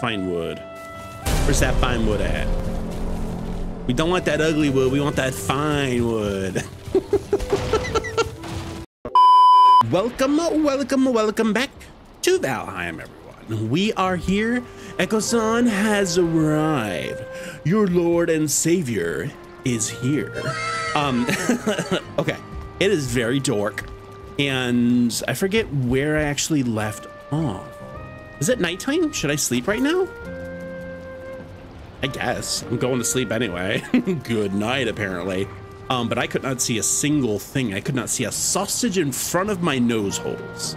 Fine wood. Where's that fine wood at? We don't want that ugly wood. We want that fine wood. welcome, welcome, welcome back to Valheim, everyone. We are here. Eccosan has arrived. Your Lord and Savior is here. Um, okay. It is very dark, and I forget where I actually left off. Is it nighttime? Should I sleep right now? I guess. I'm going to sleep anyway. Good night, apparently. Um, but I could not see a single thing. I could not see a sausage in front of my nose holes.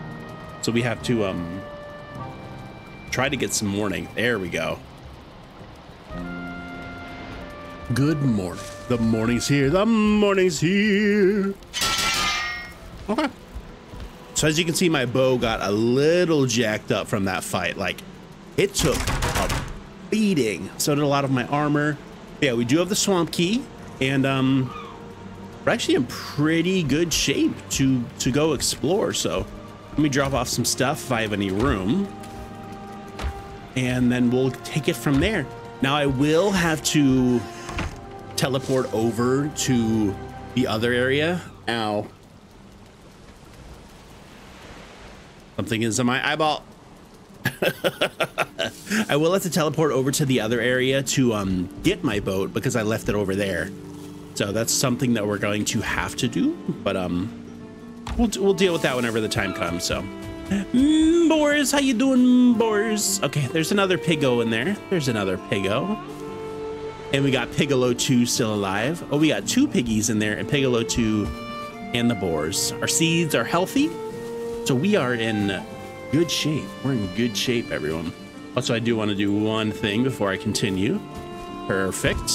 So we have to um try to get some morning. There we go. Good morning. The morning's here. The morning's here. Okay. So as you can see, my bow got a little jacked up from that fight. Like, it took a beating. So did a lot of my armor. Yeah, we do have the swamp key, and um, we're actually in pretty good shape to to go explore. So let me drop off some stuff if I have any room, and then we'll take it from there. Now I will have to teleport over to the other area. Ow. Something is in my eyeball. I will have to teleport over to the other area to um, get my boat because I left it over there. So that's something that we're going to have to do, but um, we'll, we'll deal with that whenever the time comes. So, mm, Boris, how you doing, Boris? Okay, there's another Piggo in there. There's another Piggo. And we got Pigolo 2 still alive. Oh, we got two piggies in there, and Pigolo 2 and the boars. Our seeds are healthy, so we are in good shape. We're in good shape, everyone. Also, I do want to do one thing before I continue. Perfect.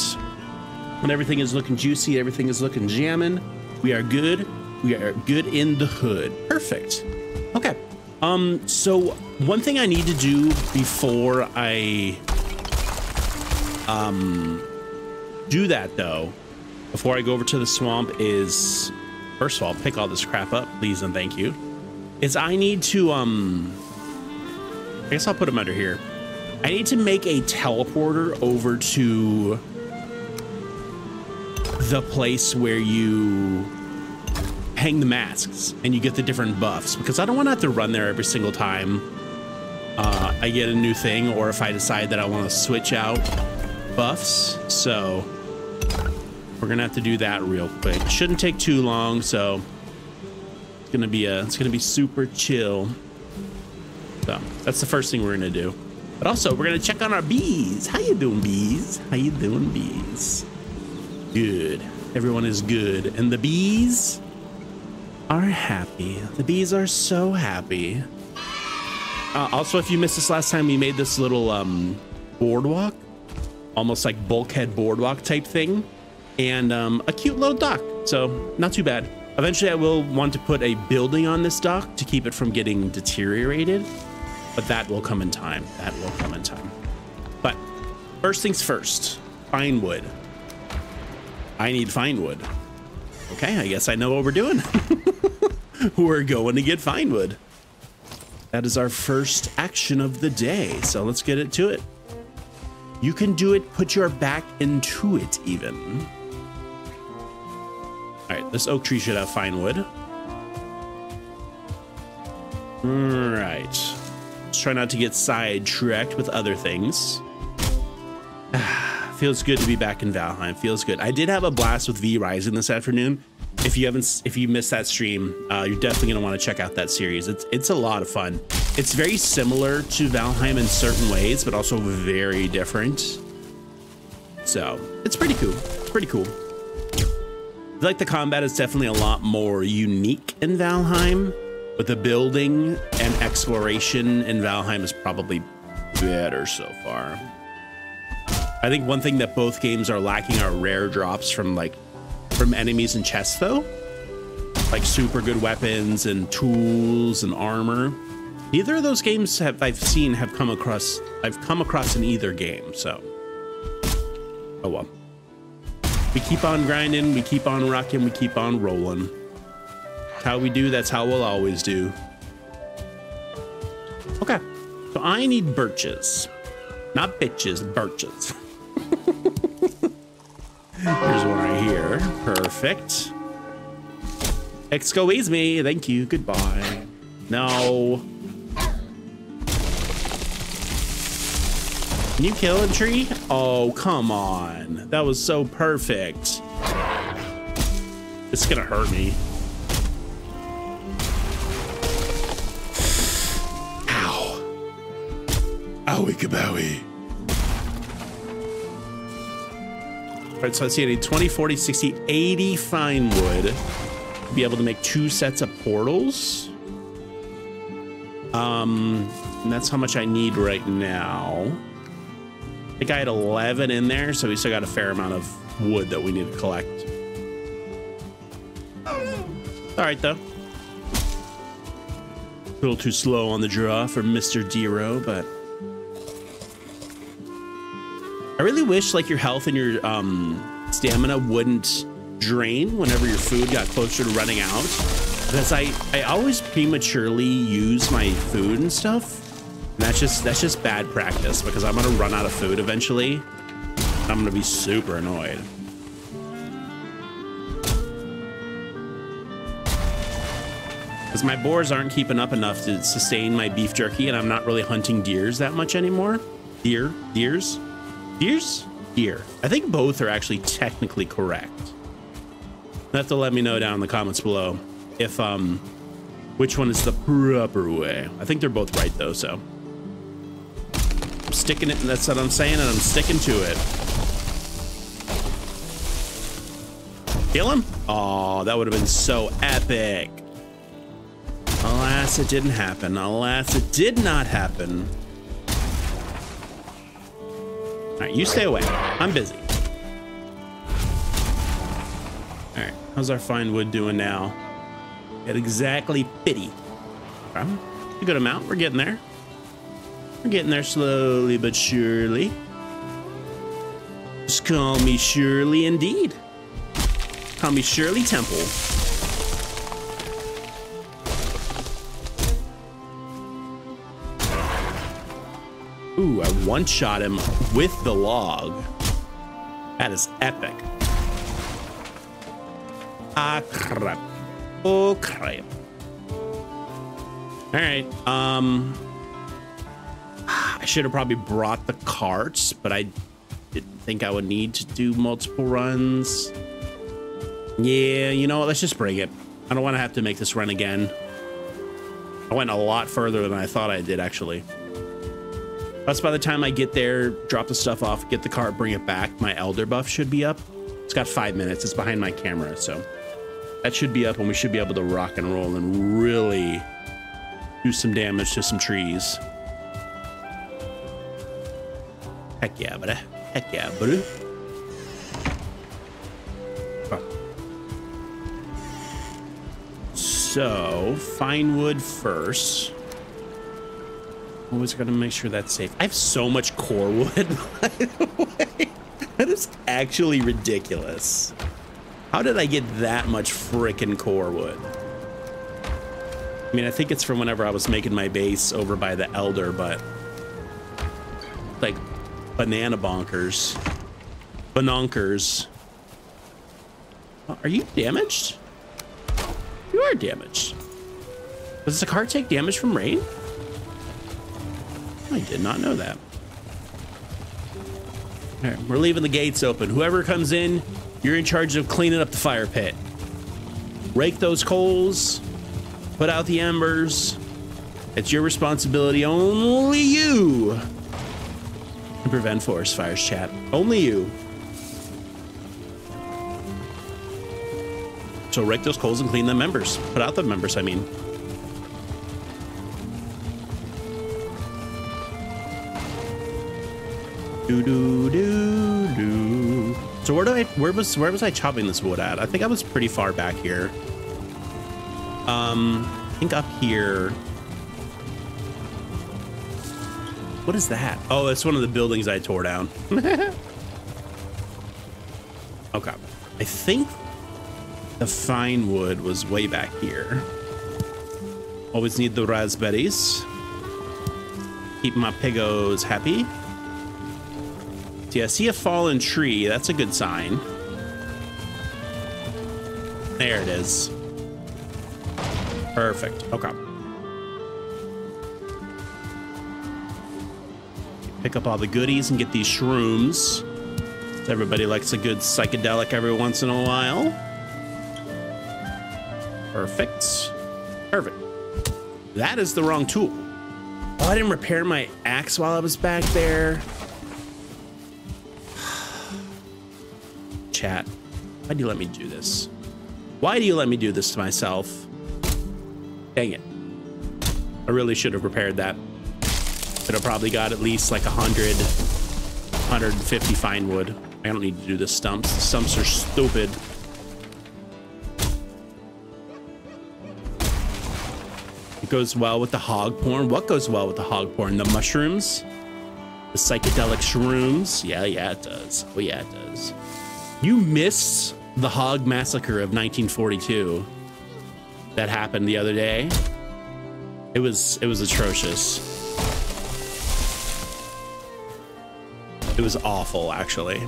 When everything is looking juicy, everything is looking jamming. We are good. We are good in the hood. Perfect. Okay. Um, so one thing I need to do before I um do that though, before I go over to the swamp is first of all, pick all this crap up, please and thank you is I need to, um, I guess I'll put them under here. I need to make a teleporter over to the place where you hang the masks and you get the different buffs because I don't want to have to run there every single time uh, I get a new thing or if I decide that I want to switch out buffs. So we're going to have to do that real quick. Shouldn't take too long. So gonna be a it's gonna be super chill. So that's the first thing we're gonna do. But also we're gonna check on our bees. How you doing bees? How you doing bees? Good. Everyone is good. And the bees are happy. The bees are so happy. Uh, also if you missed this last time we made this little um boardwalk. Almost like bulkhead boardwalk type thing. And um, a cute little dock. So not too bad Eventually, I will want to put a building on this dock to keep it from getting deteriorated, but that will come in time. That will come in time. But first things first, fine wood. I need fine wood. Okay, I guess I know what we're doing. we're going to get fine wood. That is our first action of the day, so let's get it to it. You can do it, put your back into it even. All right, this oak tree should have fine wood. All right. Let's try not to get sidetracked with other things. Feels good to be back in Valheim. Feels good. I did have a blast with V Rising this afternoon. If you haven't, if you missed that stream, uh, you're definitely gonna want to check out that series. It's it's a lot of fun. It's very similar to Valheim in certain ways, but also very different. So it's pretty cool. It's pretty cool like the combat is definitely a lot more unique in Valheim, but the building and exploration in Valheim is probably better so far. I think one thing that both games are lacking are rare drops from like from enemies and chests though. Like super good weapons and tools and armor. Neither of those games have I've seen have come across I've come across in either game, so oh well we keep on grinding, we keep on rocking, we keep on rolling. How we do, that's how we'll always do. Okay, so I need birches. Not bitches, birches. Here's one right here. Perfect. Excuse me. Thank you. Goodbye. No. Can you kill a tree? Oh, come on. That was so perfect. It's gonna hurt me. Ow. Owie kabowie. All right, so let's see, I need 20, 40, 60, 80 fine wood to be able to make two sets of portals. Um, and that's how much I need right now. I think I had 11 in there, so we still got a fair amount of wood that we need to collect. All right, though. A little too slow on the draw for Mr. Dero, but I really wish like your health and your um, stamina wouldn't drain whenever your food got closer to running out. Because I, I always prematurely use my food and stuff that's just that's just bad practice because I'm gonna run out of food eventually. I'm gonna be super annoyed. Because my boars aren't keeping up enough to sustain my beef jerky, and I'm not really hunting deers that much anymore. Deer, deers, deers, deer. I think both are actually technically correct. You have to let me know down in the comments below if um which one is the proper way. I think they're both right though, so. Sticking it, and that's what I'm saying, and I'm sticking to it. Kill him? Oh, that would have been so epic. Alas, it didn't happen. Alas, it did not happen. All right, you stay away. I'm busy. All right, how's our fine wood doing now? At exactly 50. Okay. A good amount. We're getting there. We're getting there slowly but surely. Just call me Shirley indeed. Call me Shirley Temple. Ooh, I one-shot him with the log. That is epic. Ah, crap. Oh, crap. All right, um... I should have probably brought the carts, but I didn't think I would need to do multiple runs. Yeah, you know what? Let's just bring it. I don't want to have to make this run again. I went a lot further than I thought I did, actually. Plus, by the time I get there, drop the stuff off, get the cart, bring it back, my elder buff should be up. It's got five minutes. It's behind my camera, so that should be up, and we should be able to rock and roll and really do some damage to some trees. Heck yeah, buddy. Heck yeah, buddy. So, fine wood first. Always gotta make sure that's safe. I have so much core wood, by the way. That is actually ridiculous. How did I get that much freaking core wood? I mean, I think it's from whenever I was making my base over by the Elder, but like banana bonkers. Banonkers. Are you damaged? You are damaged. Does the car take damage from rain? I did not know that. All right, we're leaving the gates open. Whoever comes in, you're in charge of cleaning up the fire pit. Rake those coals, put out the embers. It's your responsibility, only you and prevent forest fires, chat. Only you. So rake those coals and clean the members. Put out the members, I mean. Do do do do. So where do I where was where was I chopping this wood at? I think I was pretty far back here. Um, I think up here What is that? Oh, it's one of the buildings I tore down. okay. I think the fine wood was way back here. Always need the raspberries. Keep my piggos happy. See, I see a fallen tree. That's a good sign. There it is. Perfect. Okay. Pick up all the goodies and get these shrooms. Everybody likes a good psychedelic every once in a while. Perfect. Perfect. That is the wrong tool. Oh, I didn't repair my axe while I was back there. Chat, why do you let me do this? Why do you let me do this to myself? Dang it. I really should have repaired that. Could have probably got at least like 100, 150 fine wood. I don't need to do the stumps. The stumps are stupid. It goes well with the hog porn. What goes well with the hog porn? The mushrooms? The psychedelic shrooms? Yeah, yeah, it does. Oh, yeah, it does. You missed the hog massacre of 1942 that happened the other day. It was it was atrocious. It was awful, actually.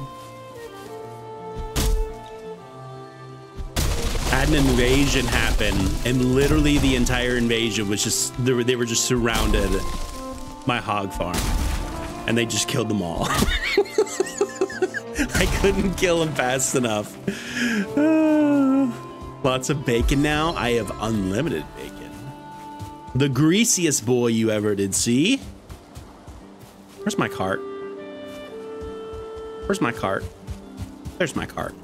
Had an invasion happen, and literally the entire invasion was just they were, they were just surrounded my hog farm, and they just killed them all. I couldn't kill them fast enough. Lots of bacon now. I have unlimited bacon. The greasiest boy you ever did see. Where's my cart? Where's my cart? There's my cart.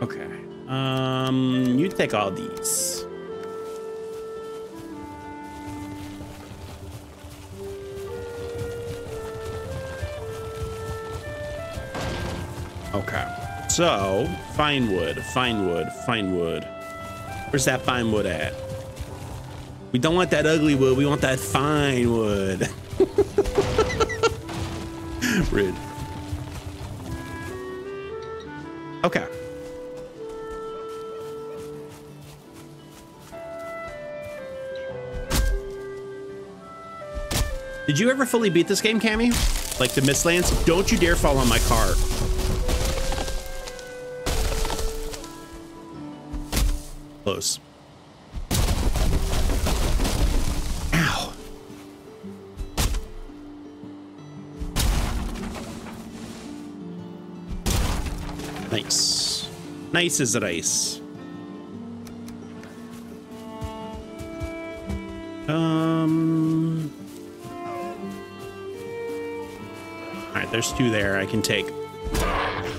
Okay. Um, you take all these. Okay. So, fine wood, fine wood, fine wood. Where's that fine wood at? We don't want that ugly wood. We want that fine wood. Rude. Okay. Did you ever fully beat this game, Cammy? Like the Mistlands? Don't you dare fall on my cart. Nice. Nice as ice. Um. All right, there's two there I can take.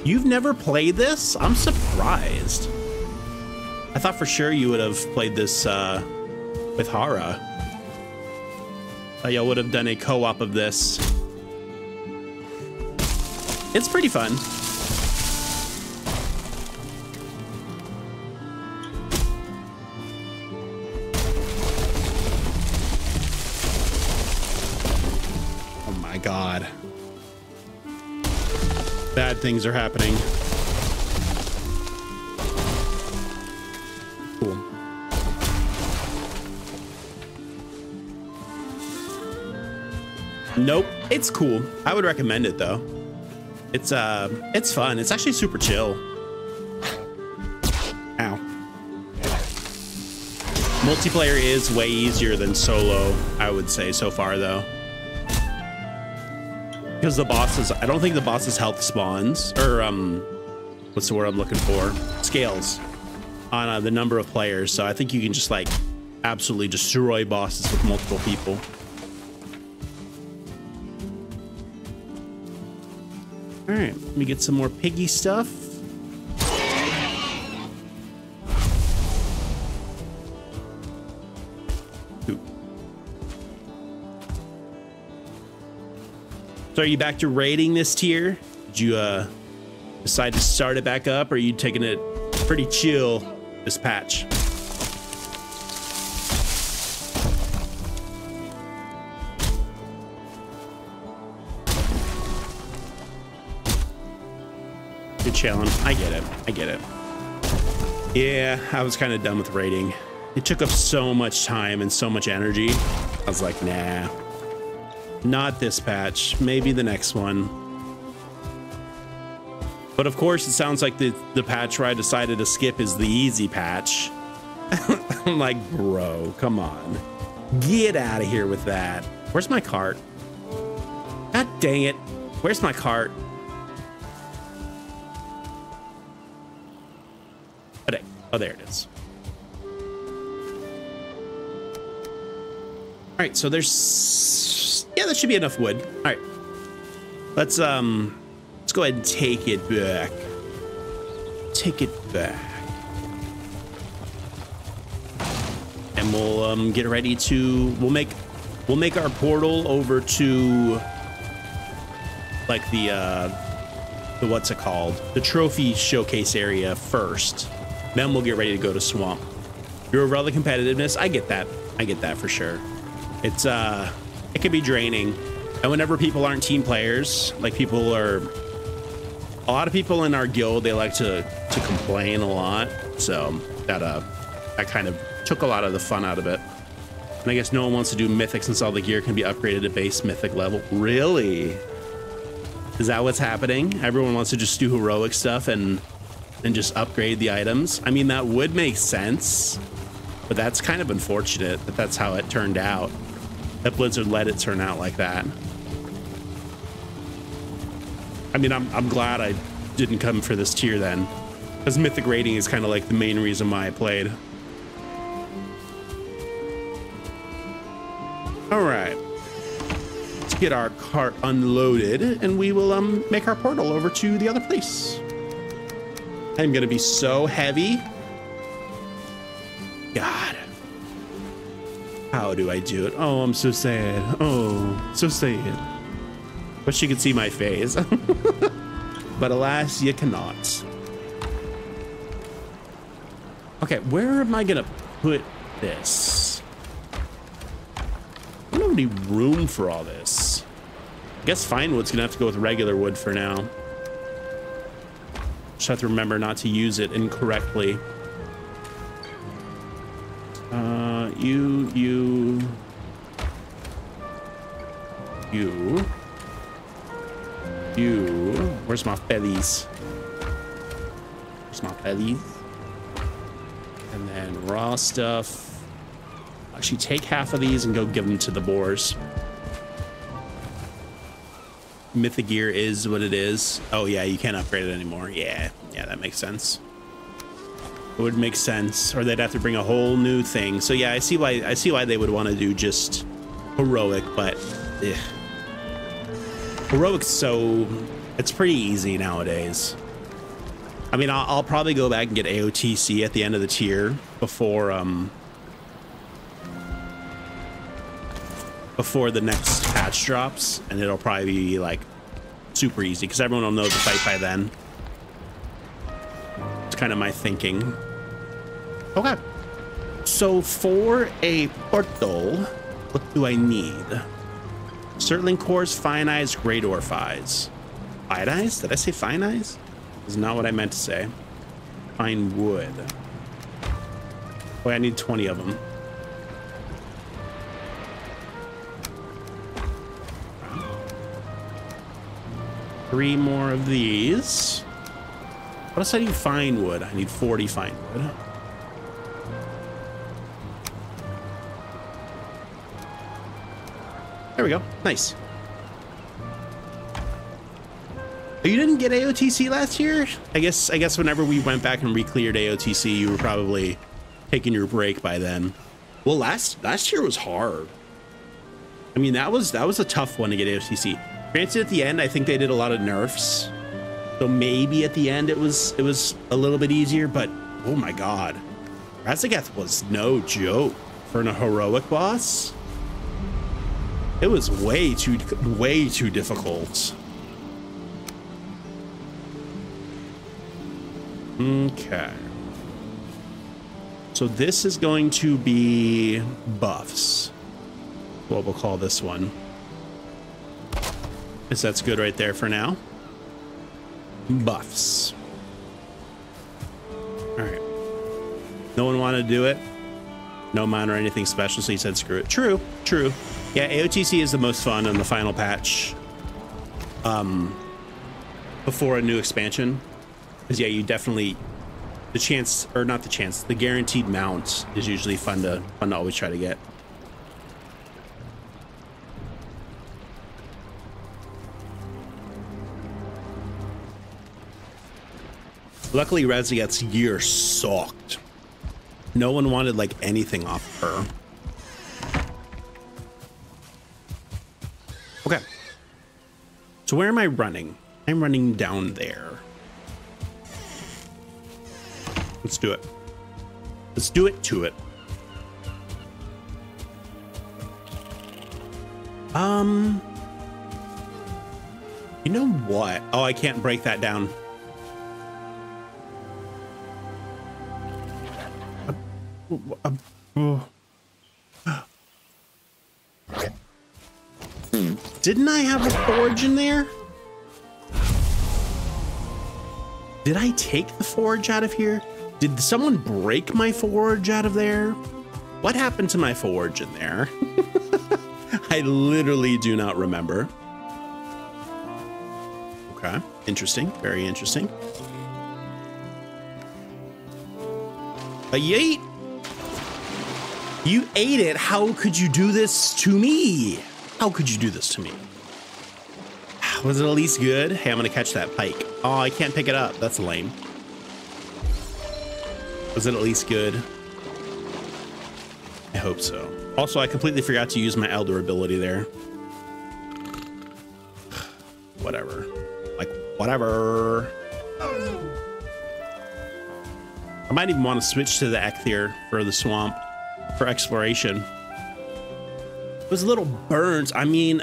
You've never played this? I'm surprised. I thought for sure you would have played this uh, with Hara. Uh, y'all would have done a co-op of this. It's pretty fun. Bad things are happening. Cool. Nope, it's cool. I would recommend it though. It's uh, it's fun. It's actually super chill. Ow. Multiplayer is way easier than solo, I would say so far though. Because the bosses, I don't think the boss's health spawns or um, what's the word I'm looking for? Scales on uh, the number of players. So I think you can just like absolutely destroy bosses with multiple people. All right, let me get some more piggy stuff. So are you back to raiding this tier? Did you uh, decide to start it back up or are you taking it pretty chill this patch? You're chilling. I get it. I get it. Yeah, I was kind of done with raiding. It took up so much time and so much energy. I was like, nah. Not this patch. Maybe the next one. But of course, it sounds like the, the patch where I decided to skip is the easy patch. I'm like, bro, come on. Get out of here with that. Where's my cart? God dang it. Where's my cart? Oh, oh there it is. All right, so there's yeah, that should be enough wood. All right, let's um, let's go ahead and take it back. Take it back, and we'll um get ready to we'll make we'll make our portal over to like the uh the what's it called the trophy showcase area first. Then we'll get ready to go to swamp. Your relic competitiveness, I get that. I get that for sure it's uh it can be draining. And whenever people aren't team players like people are a lot of people in our guild they like to to complain a lot. So that uh that kind of took a lot of the fun out of it. And i guess no one wants to do mythic since all the gear can be upgraded to base mythic level. Really? Is that what's happening? Everyone wants to just do heroic stuff and and just upgrade the items? I mean that would make sense but that's kind of unfortunate that that's how it turned out that Blizzard let it turn out like that. I mean, I'm, I'm glad I didn't come for this tier then, because mythic rating is kind of like the main reason why I played. All right, let's get our cart unloaded and we will um make our portal over to the other place. I'm gonna be so heavy. Do I do it? Oh, I'm so sad. Oh, so sad. But you can see my face. but alas, you cannot. Okay, where am I gonna put this? I don't have any room for all this. I guess fine wood's gonna have to go with regular wood for now. Just have to remember not to use it incorrectly. You, you. Where's my fellies? Where's my fellies? And then raw stuff. Actually, take half of these and go give them to the boars. Mythic gear is what it is. Oh yeah, you can't upgrade it anymore. Yeah, yeah, that makes sense. It would make sense, or they'd have to bring a whole new thing. So yeah, I see why I see why they would want to do just heroic, but ugh. Heroic's so it's pretty easy nowadays. I mean, I'll, I'll, probably go back and get AOTC at the end of the tier before um before the next patch drops, and it'll probably be like super easy because everyone will know the fight by then. It's kind of my thinking. Okay. So for a portal, what do I need? Surtling cores, fine eyes, greydwarf eyes. Fine eyes? Did I say fine eyes? Is not what I meant to say. Fine wood. Boy, I need 20 of them. Three more of these. What else I need fine wood? I need 40 fine wood. We go. Nice. Oh, you didn't get AOTC last year? I guess I guess whenever we went back and re-cleared AOTC, you were probably taking your break by then. Well, last last year was hard. I mean, that was that was a tough one to get AOTC. Granted, at the end, I think they did a lot of nerfs, so maybe at the end it was it was a little bit easier. But oh my god, Raszageth was no joke for an heroic boss. It was way too, way too difficult. Okay. So this is going to be buffs. What we'll call this one. Is that's good right there for now. Buffs. All right. No one wanted to do it. No mine or anything special, so he said screw it. True, true. Yeah, AOTC is the most fun in the final patch. Um, before a new expansion, because yeah, you definitely the chance or not the chance, the guaranteed mount is usually fun to fun to always try to get. Luckily, Raszageth's gear sucked. No one wanted like anything off her. So where am I running? I'm running down there. Let's do it. Let's do it to it. Um, you know what? Oh, I can't break that down. Uh, uh, uh, didn't I have a forge in there? Did I take the forge out of here? Did someone break my forge out of there? What happened to my forge in there? I literally do not remember. Okay, interesting. Very interesting. A yeet! You ate it. How could you do this to me? How could you do this to me? Was it at least good? Hey, I'm gonna catch that pike. Oh, I can't pick it up. That's lame. Was it at least good? I hope so. Also, I completely forgot to use my Elder ability there. whatever. Like, whatever. I might even want to switch to the Eikthyr for the swamp for exploration. A little burnt. I mean,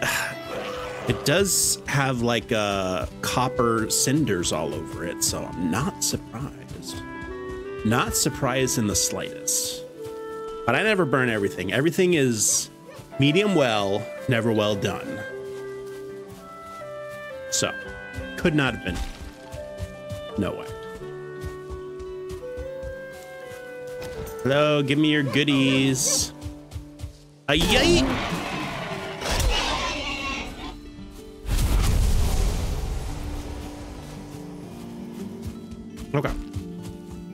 it does have like uh, copper cinders all over it, so I'm not surprised. Not surprised in the slightest. But I never burn everything. Everything is medium well, never well done. So, could not have been. No way. Hello, give me your goodies. A yay! Okay.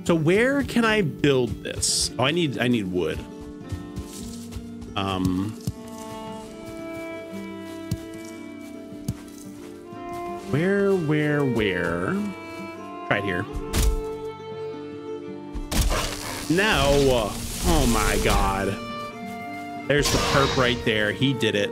So where can I build this? Oh, I need I need wood. Um Where, where, where? Right here. No. Oh my god. There's the perp right there. He did it.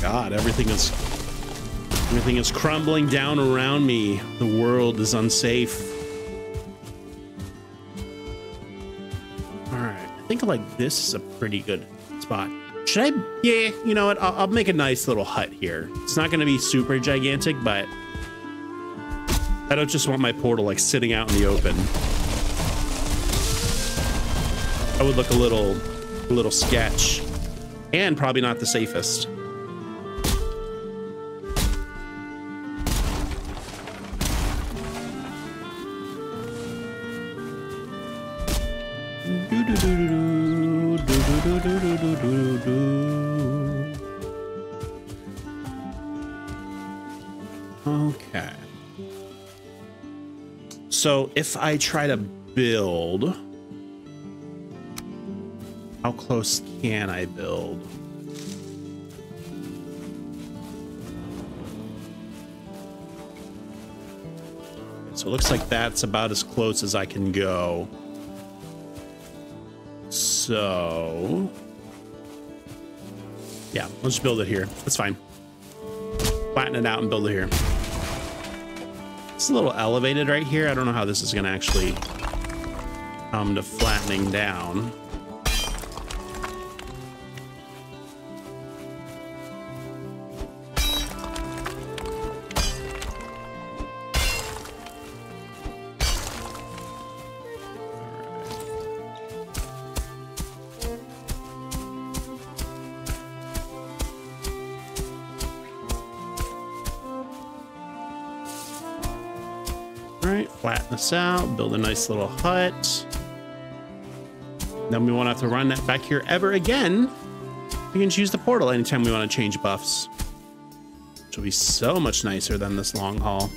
God, everything is everything is crumbling down around me. The world is unsafe. All right, I think like this is a pretty good spot. Should I? Yeah, you know what? I'll, I'll make a nice little hut here. It's not going to be super gigantic, but I don't just want my portal like sitting out in the open. I would look a little, a little sketch, and probably not the safest. Okay. So if I try to build, how close can I build? So it looks like that's about as close as I can go. So, yeah, let's build it here. That's fine. Flatten it out and build it here. It's a little elevated right here. I don't know how this is going to actually come to flattening down. Flatten this out, build a nice little hut. Then we won't have to run that back here ever again. We can choose the portal anytime we want to change buffs. Which will be so much nicer than this long haul.